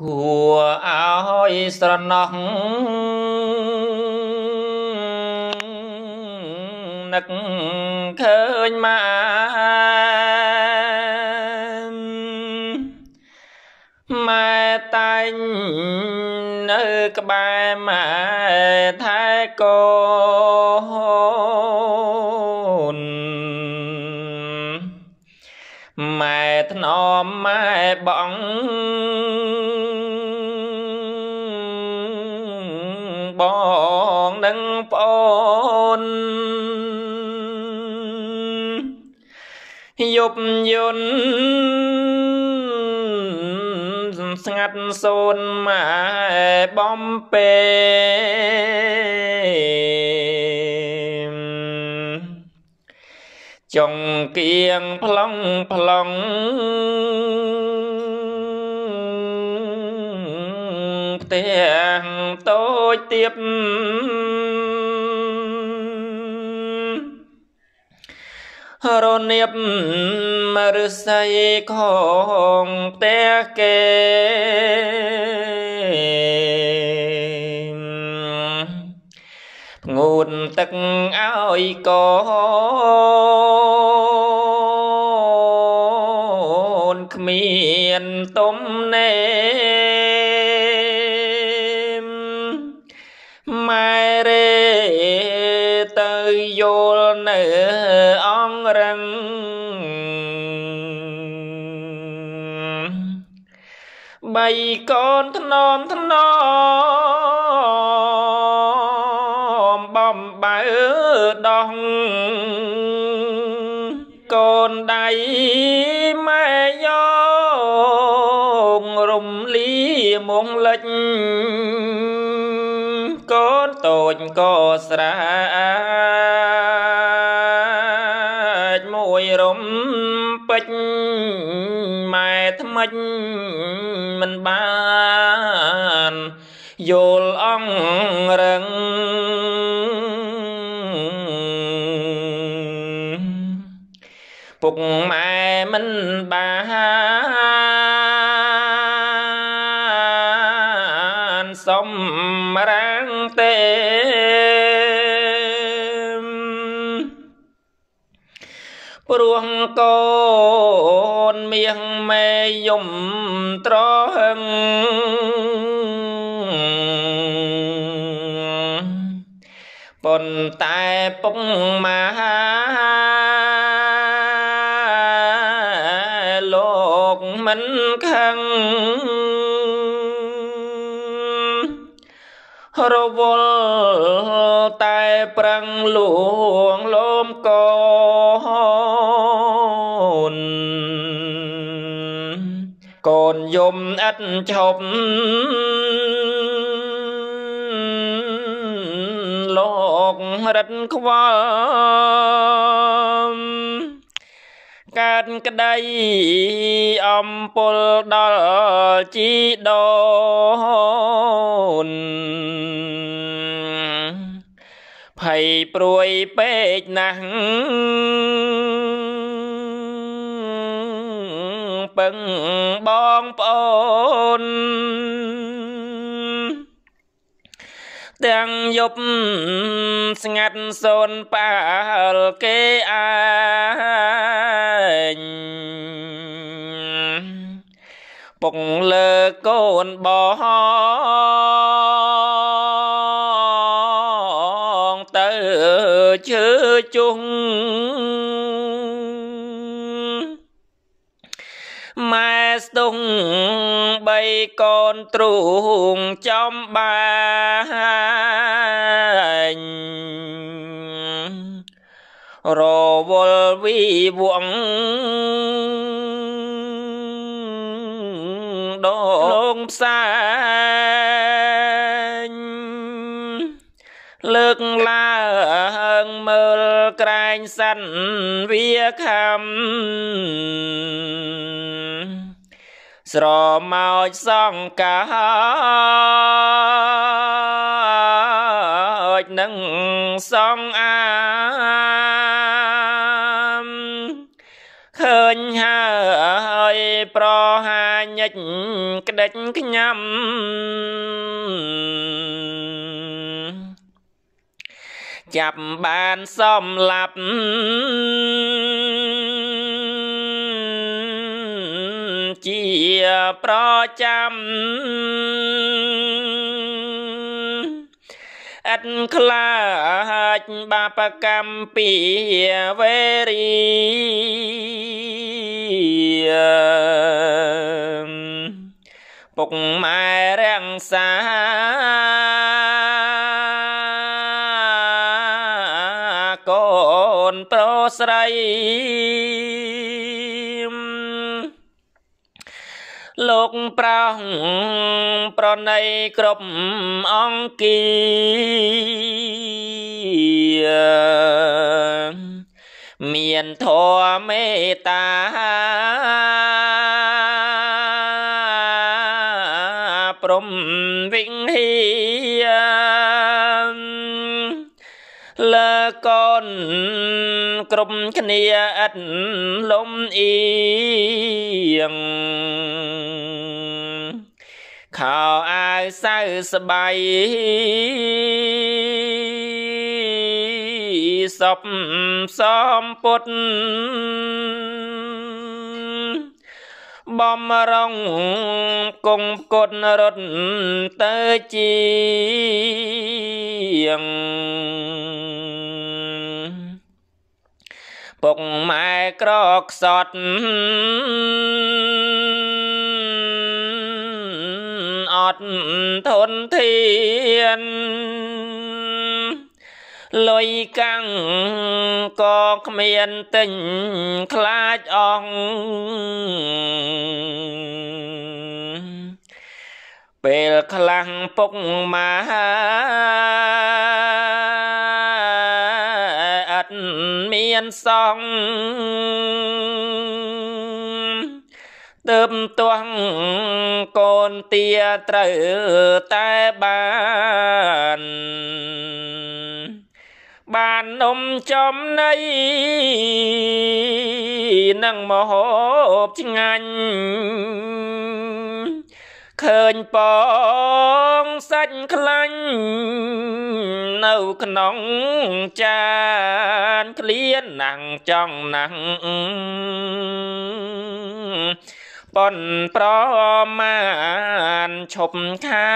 គួរឲ្យស្រណោះនឹកឃើញមកម៉ែតែងនៅក្បែរម៉ែថែកូនម៉ែធ្នមម៉ែបង បងនឹងប្អូនយប់យន់ស្ងាត់សូនម៉ែបំពេចុងគៀងប្លង់ប្លង់ ផ្ទះតូចទៀបរនៀបមរស័យខងផ្ទះគេងូតទឹកឲ្យកូនគ្មានទុំ បីកូនធ្នមធ្នមបំបើដោះកូនដៃម៉ែយករំលីមងលិចកូនតូចក៏ស្រាចមួយរំពេចម៉ែថ្មិច មិនបានយល់អង្រឹងពុកម៉ែមិនបានសំរាំងទេព្រោះកូនមៀងមេយំ ត្រហឹងប៉ុន្តែពុកម៉ាលោកមិនខឹងរវល់តែប្រឹងលួងលោមកូ នកូនយំឥតឈប់លោករិតខ្វល់កើតក្តីអំពុលដល់ជីដូនភ័យព្រួយពេកណាស់ ពឹងបងប្អូនទាំងយប់ស្ងាត់សូនប៉ាលគេអាញពុកលើកូនបងទៅជើជុង ម៉ែស្ទងបីកូនទ្រូងចំបាញរវល់វិវងដងផ្សា ងសិនវាខំស្រមោចសង្កាចនឹងសងអាមឃើញហើយប្រហាញិចក្ក្តិចខ្ញាំ ចាប់បានសំឡាប់ជាប្រចាំអិតខ្លាចបាបកម្មពីវេរីពុកម៉ែរាំងសា រុសស្រីលោកប្រោងប្រណីគ្រប់អង្គីមានធម៌មេត្តាព្រំវិង្ហី កូនគ្រប់គ្នាឥតលំអៀងខោអាវសៅស្បៃសពសំពុត បំរងគង់គុតរត់ទៅជាងពុកម៉ែក្រខ្សត់អត់ធនធាន លុយកាំងក៏គ្មានទិញខ្លាចអងពេលខ្លាំងពុកម៉ាអត់មានសងទើបទាស់កូនទាត្រូវតែបាន ចំណៃនឹងមហូបឆ្ងាញ់ឃើញបងសាច់ខ្លាញ់នៅក្នុងចានក្លៀនណាំងចង់ណាំងប៉ុនប្រមាណឈប់ខា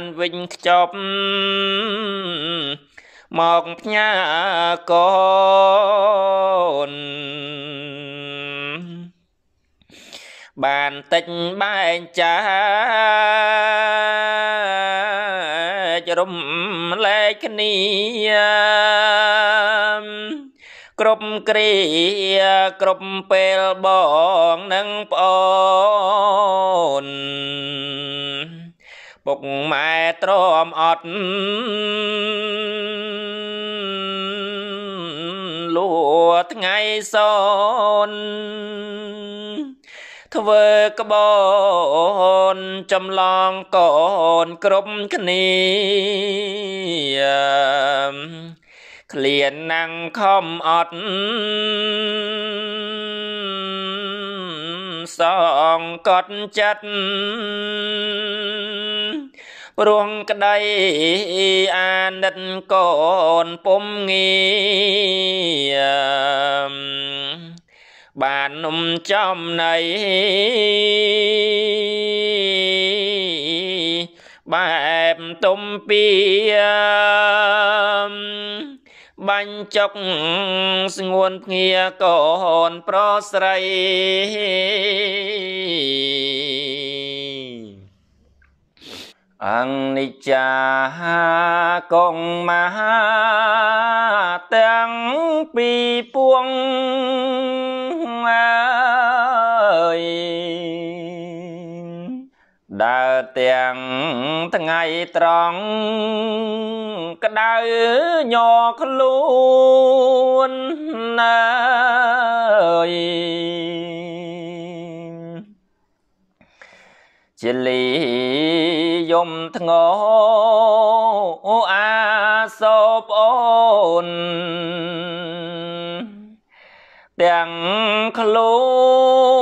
នវិញខ្ចប់ មកផ្ញើកូនបានតិចបែងចាចរំលែកគ្នាគ្រប់គ្រាគ្រប់ពេលបងនិងប្អូន ពុកម៉ែទ្រាំអត់លួថ្ងៃសូនធ្វើក្បូនចំឡងកូនគ្រប់គ្នាក្លៀនណាំងខំអត់ សងកត់ចិត្តព្រោះក្តីអាណិតកូនពុំងារបាននំចំណៃបែបទំពី បាញ់ចុកស្ងួនភ្ងាកូនប្រុសស្រីអនិច្ចាកងមហាទាំងពីពួងអើយ ដើរទាំងថ្ងៃត្រង់ក្តៅញ័រខ្លួនណាយជាលីយំធ្ងោអាសោប្អូនទាំងខ្លួន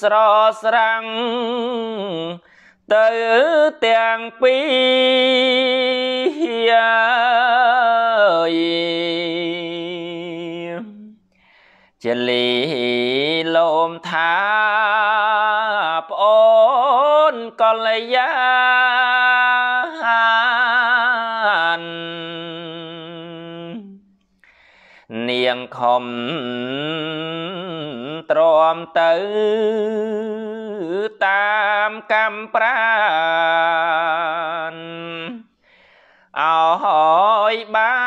ស្រស្រាំងទៅទាំងពីរជាលីលោមថាប្អូនកល្យានាងខំ ទ្រាំទៅតាមកម្មប្រានអោយបា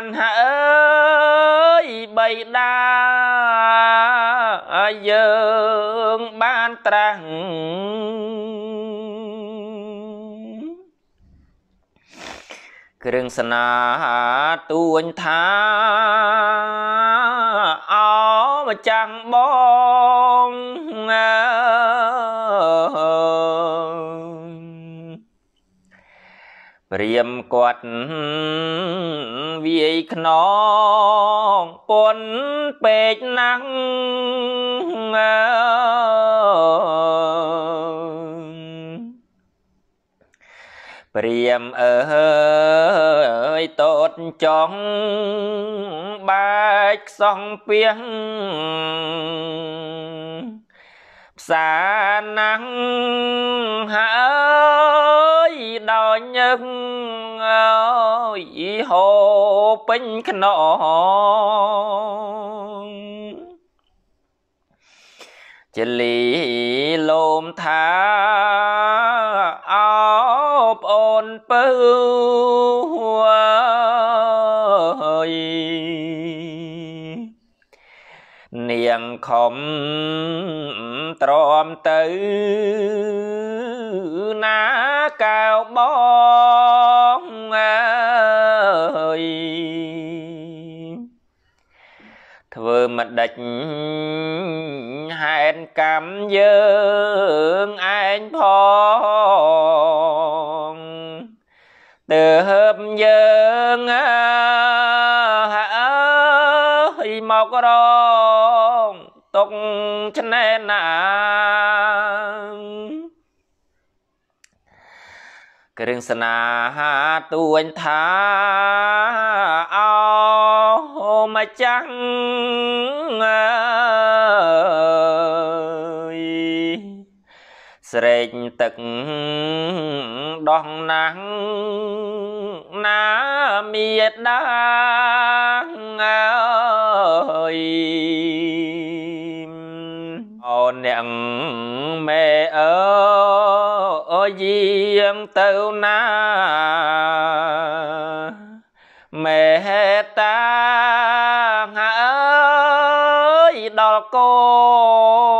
នហើយបីដាយើងបានត្រាស់ គ្រឿងសនាទួញថាអោម្ចាំងបងព្រាមគាត់វាយខ្នងពន់ពេកណាស់ ព្រាមអើយតូតចង់បែកខ្សងពីងផ្សាណាំងហើយដោយញឹកអើយហូពេញខ្នងចលីលោមថាអោ ប្អូនពៅនាងខំទ្រាំទៅណាកៅបងអើយធ្វើមិនដេចហេតុកម្មយើងឯងផង ទើបយើងអើយមករងទុកឆ្នេណាគ្រឿងសនាទួញថាអោម្ចាស់អើយ ស្រេកទឹកដោះណាស់ណាមេដាអើយអូនអ្នកមេអើយយាងទៅណាមេតាអើយដល់កូនផងណាថ្លៃ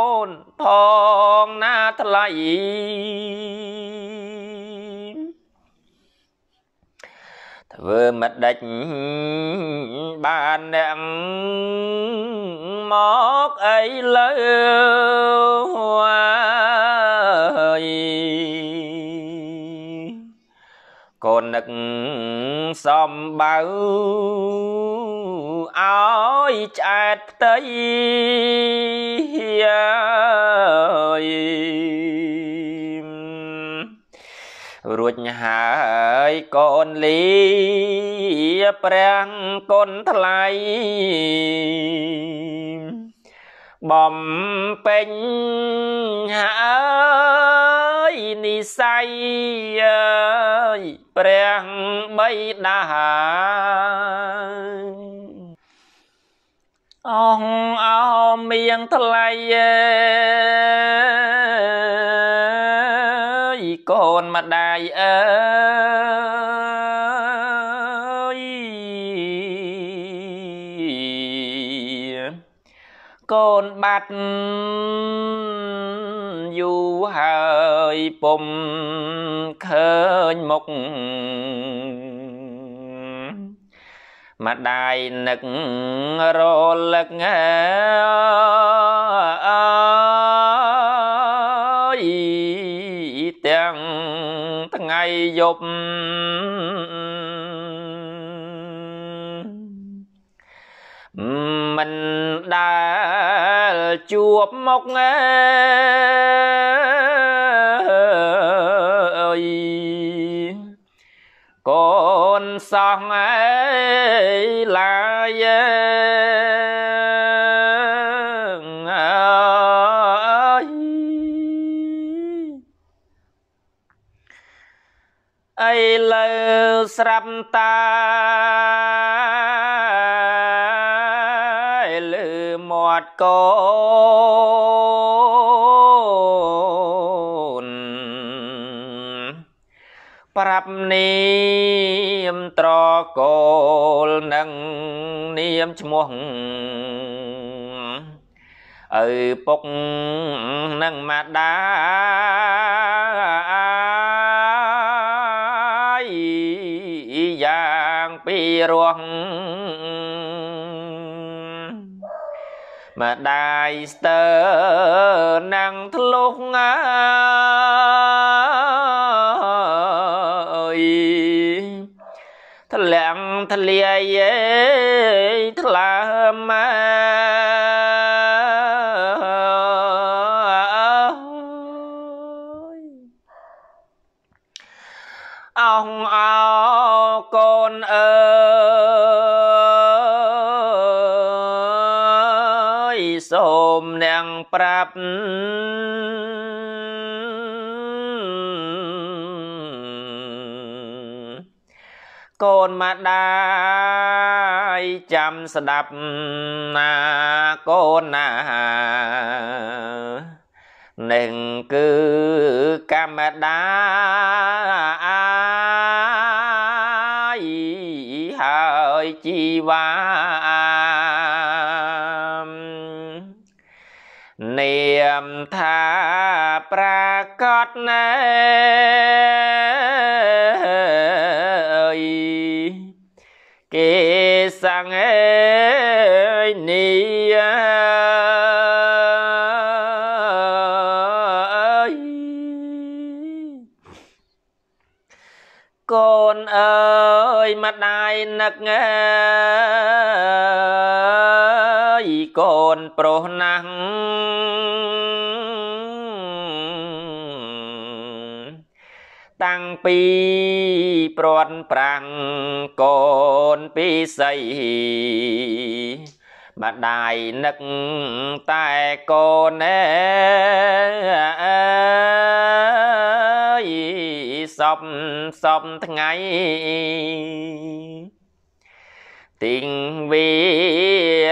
ធ្វើមិនដេចបានអ្នកមកអីលើកូននឹកសំបៅឲ្យឆ្អែតផ្ទៃរួចហើយកូនលីព្រះគុណថ្លៃបំពេញហើយនិស័យអើយព្រះបៃតា អងអោមៀងថ្លៃអើយកូនម្ដាយអើយកូនបាត់យូរហើយពុំឃើញមុខ ម្ដាយនឹករលឹកអើយទាំងថ្ងៃយប់មមិនដែលជួបមុខអើ សោះអើយឡាយអីលើស្រាប់តា នាមឈ្មោះឪពុកនឹងមាតាយ៉ាងពីរោះម្ដាយស្ទើនឹងធ្លុះអើយធ្លាំងធ្លាយ ថ្លើមអងអោកូនអើយសូមនាងប្រាប់កូនម្ដាយ ចាំស្ដាប់ណាកូនណានឹងគឺកម្មដាហើយជីវ៉ានាមថាប្រកតណែ សង្ហេនីកូនអើយម្ដាយនឹកអើយកូនប្រុសណាស់ តាំងពីព្រាត់ប្រាំងកូនពីស័យម្ដាយនឹកតែកូនអើសពសពថ្ងៃទីងវី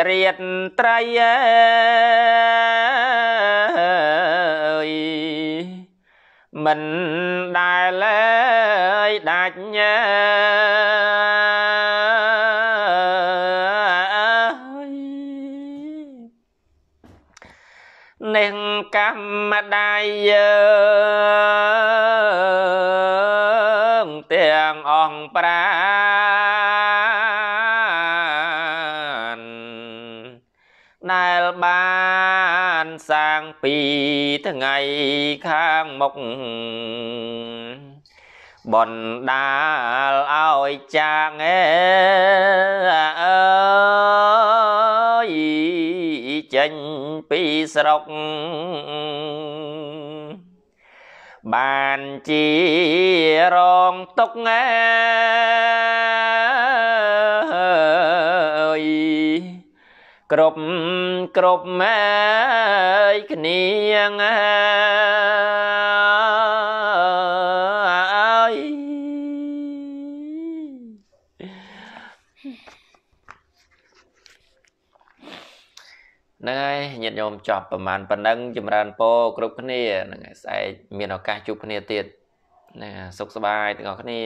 រៀតត្រីអើ មិនដែលដាច់ញ៉នឹងកម្មដាយយើងទាំងអង្គប្រា ពីថ្ងៃខាងមុខបណ្ដាលឲ្យចាងអើយចេញពីស្រុកបានជារងទុកអើ គ្រប់គ្រប់ម៉ែគ្នាងអើយហ្នឹងហើយញាតិញោមចប់ប្រហែលប៉ុណ្ណឹងចម្រើនពរគ្រប់គ្នាហ្នឹងហើយស្អែកមានឱកាសជួបគ្នាទៀតណាសុខសប្បាយទាំងអស់គ្នា